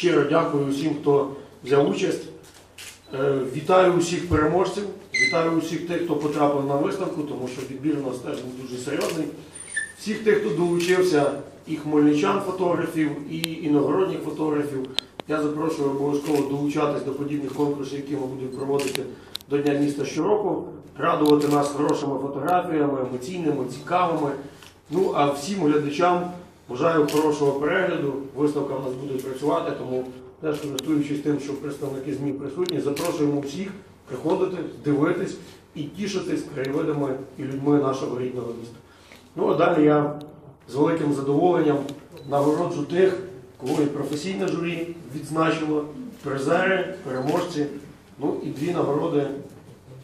щиро дякую усім, хто взяв участь. Е, Вітаю усіх переможців, вітаю усіх тих, хто потрапив на виставку, тому що відбір у нас теж був дуже серйозний. Всіх тих, хто долучився, і хмельничан фотографів, і іногородніх фотографів. Я запрошую обов'язково долучатись до подібних конкурсів, які ми будемо проводити до Дня міста щороку, радувати нас хорошими фотографіями, емоційними, цікавими. Ну а всім глядачам бажаю хорошого перегляду. Виставка в нас буде працювати, тому теж користуючись тим, що представники ЗМІ присутні, запрошуємо всіх приходити, дивитись і тішитись краєвидами і людьми нашого рідного міста. Ну а далі я з великим задоволенням нагороджу тих, кого і професійне журі відзначило, призери, переможці, ну і дві нагороди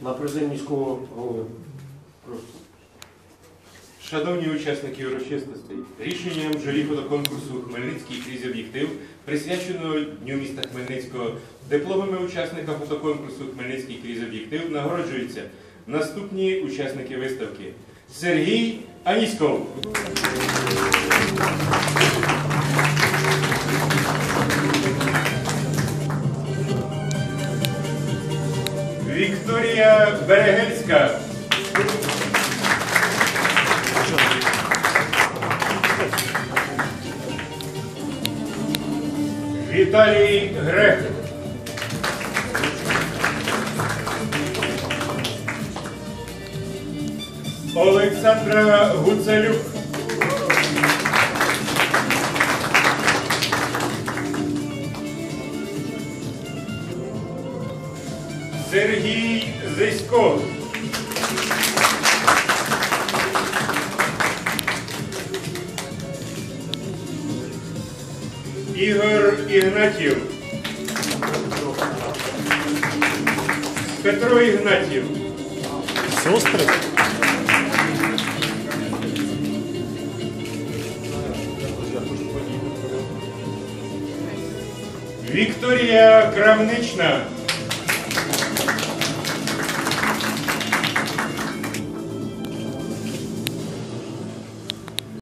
на призи міського голови. Шановні учасники урочистостей, рішенням журі фотоконкурсу Хмельницький крізь об'єктив, присвяченого Дню міста Хмельницького, дипломами учасника фотоконкурсу Хмельницький крізь об'єктив нагороджуються наступні учасники виставки. Сергій Аніськов. Вікторія Берегельська. Віталій Грех. Олександра Гуцалюк. Сергій Зисько. Ігор Ігнатів. Петро Ігнатів. Сестри? Вікторія Крамнична.